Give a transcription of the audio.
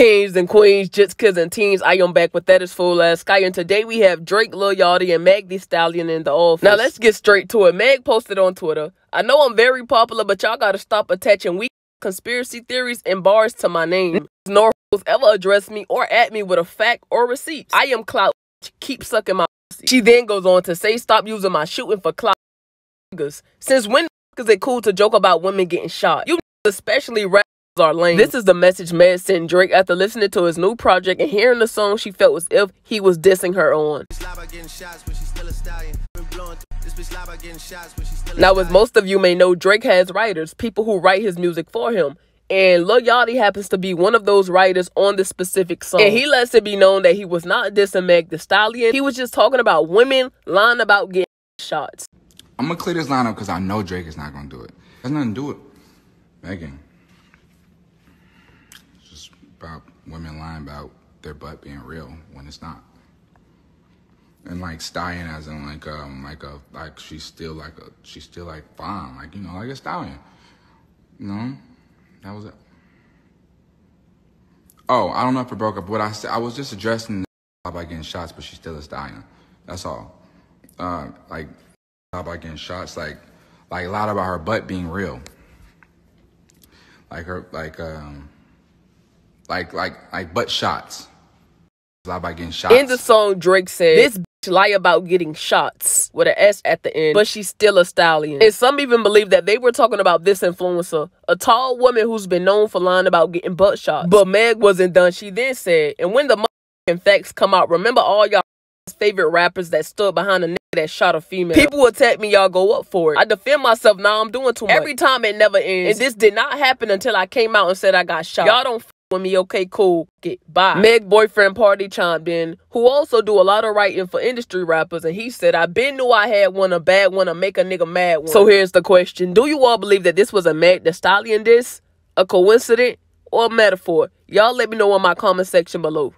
Kings and queens, jits, kids, and teens. I am back with that is full ass Skye, and today we have Drake, Lil Yachty, and Meg Thee Stallion in the office. Now let's get straight to it. Meg posted on Twitter. I know I'm very popular, but y'all gotta stop attaching weak conspiracy theories and bars to my name. Nor ever address me or at me with a fact or receipt. I am clout. Keep sucking my. She then goes on to say, stop using my shooting for clout. Since when is it cool to joke about women getting shot? You especially rap are lame. This is the message Meg sent Drake after listening to his new project and hearing the song she felt was if he was dissing her on. Now, as most of you may know, Drake has writers, people who write his music for him. And Lil Yachty happens to be one of those writers on this specific song. And he lets it be known that he was not dissing Meg Thee Stallion. He was just talking about women lying about getting shots. I'm gonna clear this line up because I know Drake is not gonna do it. Has nothing to do with Megan about women lying about their butt being real when it's not. And like stallion as in like um like a like she's still like a she's still like fine like you know like a stallion, you know, that was it. Oh, I don't know if it broke up. What I said, I was just addressing by getting shots, but she's still a stallion. That's all. Uh, like about getting shots, like like a lot about her butt being real. Like her like um like like like butt shots. Lie about getting shots. In the song, Drake said, "This bitch lie about getting shots with an S at the end, but she's still a stallion." And some even believe that they were talking about this influencer, a tall woman who's been known for lying about getting butt shots. But Meg wasn't done. She then said, "And when the facts come out, remember all y'all favorite rappers that stood behind a nigga that shot a female. People attack me, y'all go up for it. I defend myself, now I'm doing too much. Every time it never ends. And this did not happen until I came out and said I got shot. Y'all don't with me, okay, cool, get bye. Meg boyfriend Pardi chimed in, who also do a lot of writing for industry rappers, and he said, I been knew I had one, a bad one, to make a nigga mad one. So here's the question. Do you all believe that this was a Meg Thee Stallion this? A coincidence? Or a metaphor? Y'all let me know in my comment section below.